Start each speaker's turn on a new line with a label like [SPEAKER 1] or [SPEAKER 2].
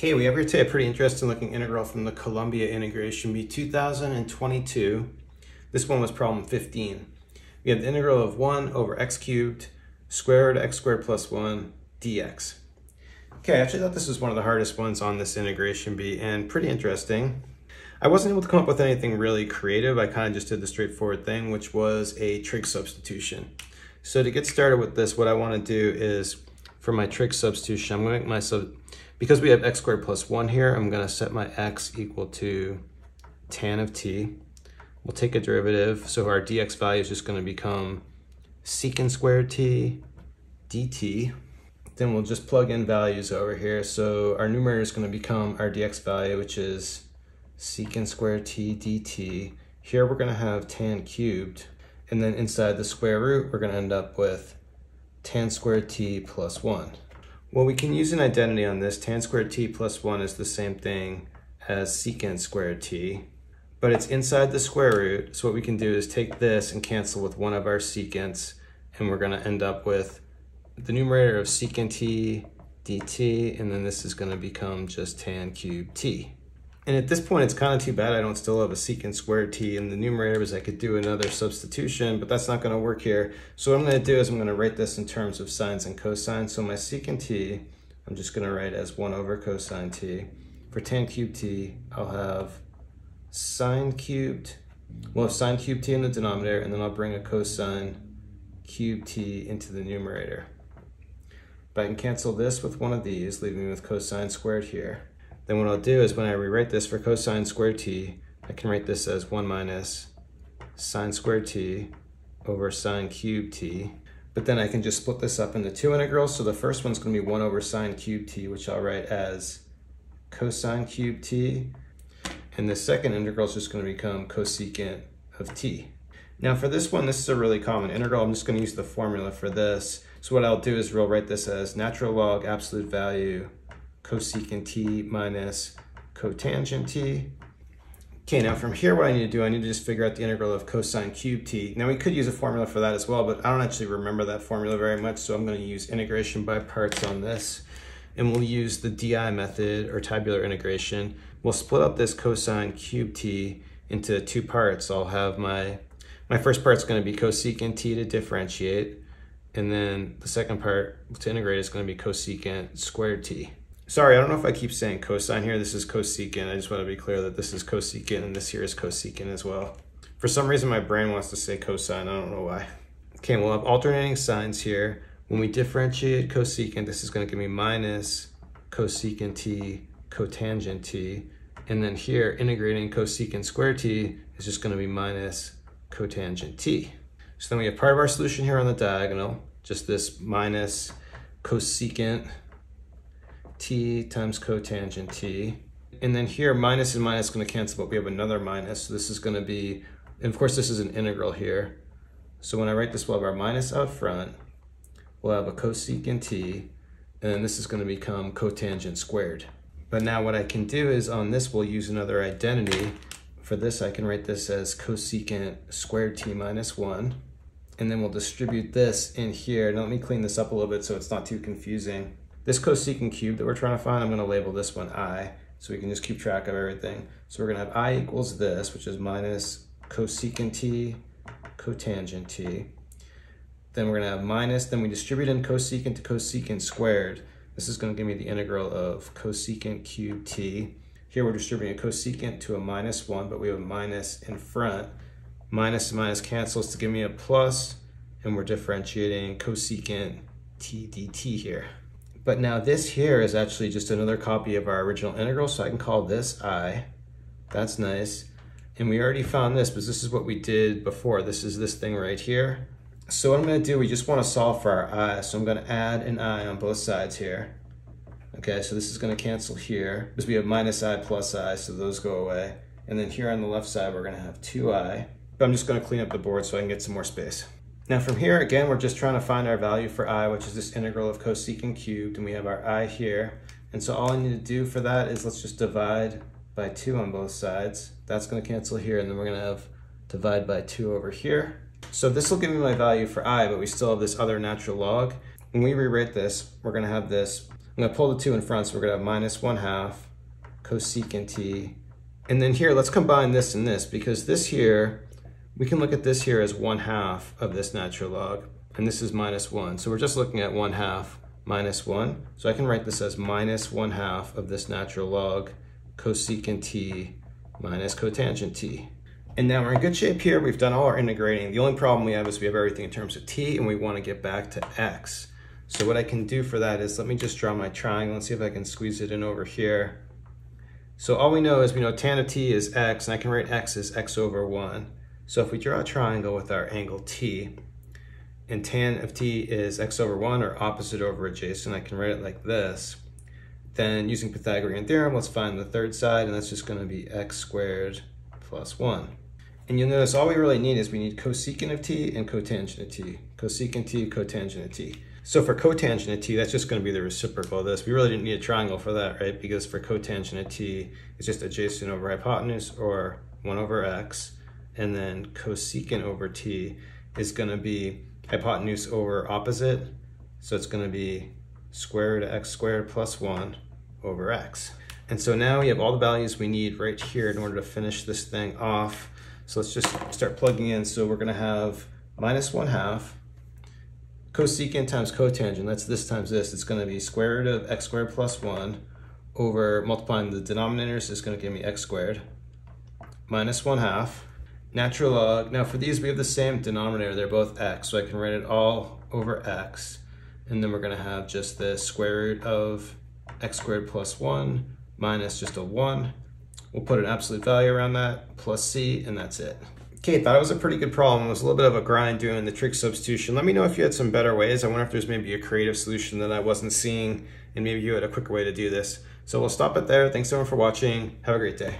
[SPEAKER 1] Okay, we have here today a pretty interesting looking integral from the Columbia Integration Bee 2022. This one was problem 15. We have the integral of 1 over x cubed square root of x squared plus 1 dx. Okay, I actually thought this was one of the hardest ones on this integration bee and pretty interesting. I wasn't able to come up with anything really creative. I kind of just did the straightforward thing, which was a trig substitution. So to get started with this, what I want to do is for my trig substitution, I'm going to make my sub because we have x squared plus 1 here, I'm going to set my x equal to tan of t. We'll take a derivative, so our dx value is just going to become secant squared t dt. Then we'll just plug in values over here. So our numerator is going to become our dx value, which is secant squared t dt. Here we're going to have tan cubed, and then inside the square root, we're going to end up with tan squared t plus 1. Well, we can use an identity on this. Tan squared t plus 1 is the same thing as secant squared t, but it's inside the square root. So what we can do is take this and cancel with one of our secants, and we're going to end up with the numerator of secant t dt, and then this is going to become just tan cubed t. And at this point, it's kind of too bad I don't still have a secant squared t in the numerator because I could do another substitution, but that's not going to work here. So what I'm going to do is I'm going to write this in terms of sines and cosines. So my secant t, I'm just going to write as 1 over cosine t. For tan cubed t, I'll have sine cubed, we'll have sine cubed t in the denominator, and then I'll bring a cosine cubed t into the numerator. But I can cancel this with one of these, leaving me with cosine squared here. Then what I'll do is when I rewrite this for cosine squared t, I can write this as 1 minus sine squared t over sine cubed t. But then I can just split this up into two integrals. So the first one's going to be 1 over sine cubed t, which I'll write as cosine cubed t. And the second integral is just going to become cosecant of t. Now for this one, this is a really common integral. I'm just going to use the formula for this. So what I'll do is we'll write this as natural log absolute value cosecant t minus cotangent t. Okay, now from here, what I need to do, I need to just figure out the integral of cosine cubed t. Now we could use a formula for that as well, but I don't actually remember that formula very much, so I'm gonna use integration by parts on this. And we'll use the DI method or tabular integration. We'll split up this cosine cubed t into two parts. I'll have my, my first part's gonna be cosecant t to differentiate, and then the second part to integrate is gonna be cosecant squared t. Sorry, I don't know if I keep saying cosine here. This is cosecant. I just want to be clear that this is cosecant and this here is cosecant as well. For some reason, my brain wants to say cosine. I don't know why. Okay, we'll have alternating signs here. When we differentiate cosecant, this is going to give me minus cosecant t cotangent t. And then here, integrating cosecant squared t is just going to be minus cotangent t. So then we have part of our solution here on the diagonal, just this minus cosecant t times cotangent t. And then here, minus and minus is going to cancel, but we have another minus. So this is going to be, and of course, this is an integral here. So when I write this, we'll have our minus out front. We'll have a cosecant t, and this is going to become cotangent squared. But now what I can do is on this, we'll use another identity. For this, I can write this as cosecant squared t minus 1. And then we'll distribute this in here. Now let me clean this up a little bit so it's not too confusing. This cosecant cube that we're trying to find, I'm gonna label this one i, so we can just keep track of everything. So we're gonna have i equals this, which is minus cosecant t cotangent t. Then we're gonna have minus, then we distribute in cosecant to cosecant squared. This is gonna give me the integral of cosecant cubed t. Here we're distributing a cosecant to a minus one, but we have a minus in front. Minus cancels to give me a plus, and we're differentiating cosecant t dt here. But now this here is actually just another copy of our original integral, so I can call this i. That's nice. And we already found this, but this is what we did before. This is this thing right here. So what I'm gonna do, we just wanna solve for our i. So I'm gonna add an i on both sides here. Okay, so this is gonna cancel here because we have minus i plus i, so those go away. And then here on the left side, we're gonna have 2i. But I'm just gonna clean up the board so I can get some more space. Now from here, again, we're just trying to find our value for i, which is this integral of cosecant cubed, and we have our i here. And so all I need to do for that is let's just divide by 2 on both sides. That's going to cancel here, and then we're going to have divide by 2 over here. So this will give me my value for i, but we still have this other natural log. When we rewrite this, we're going to have this, I'm gonna pull the two in front, so we're gonna have minus one half cosecant t. And then here, let's combine this and this because this here, we can look at this here as one half of this natural log, and this is minus one. So we're just looking at one half minus one. So I can write this as minus one half of this natural log cosecant t minus cotangent t. And now we're in good shape here. We've done all our integrating. The only problem we have is we have everything in terms of t and we want to get back to x. So what I can do for that is let me just draw my triangle and see if I can squeeze it in over here. So all we know is we know tan of t is x and I can write x as x over 1. So if we draw a triangle with our angle t and tan of t is x over 1 or opposite over adjacent, I can write it like this. Then using Pythagorean theorem, let's find the third side and that's just going to be x squared plus 1. And you'll notice all we really need is we need cosecant of t and cotangent of t. Cosecant t, cotangent of t. So for cotangent of t, that's just going to be the reciprocal of this. We really didn't need a triangle for that, right? Because for cotangent of t, it's just adjacent over hypotenuse or 1 over x. And then cosecant over t is going to be hypotenuse over opposite. So it's going to be square root of x squared plus 1 over x. And so now we have all the values we need right here in order to finish this thing off. So let's just start plugging in. So we're gonna have minus one half cosecant times cotangent, that's this times this, it's gonna be square root of x squared plus one over multiplying the denominators is gonna give me x squared minus one half natural log. Now for these, we have the same denominator, they're both x, so I can write it all over x. And then we're gonna have just the square root of x squared plus one minus just a one We'll put an absolute value around that, plus C, and that's it. Okay, thought it was a pretty good problem. It was a little bit of a grind doing the trig substitution. Let me know if you had some better ways. I wonder if there's maybe a creative solution that I wasn't seeing, and maybe you had a quicker way to do this. So we'll stop it there. Thanks everyone for watching. Have a great day.